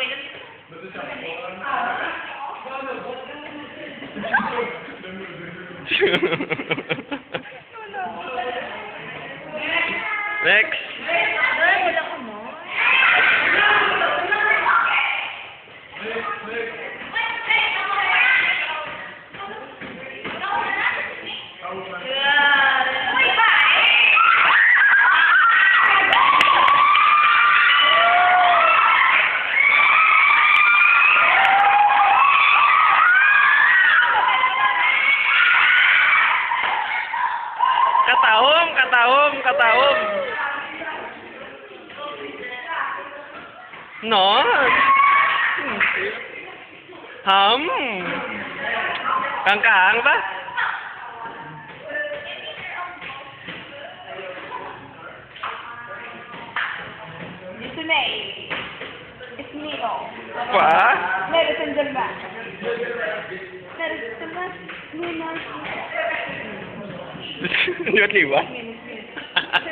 Wait a minute. Next. Katahom, katahom, katahom. No. Hum. Kang-kang ba? It's me. It's me, oh. Pa? Ladies and gentlemen. Ladies and gentlemen. Yo te 哈哈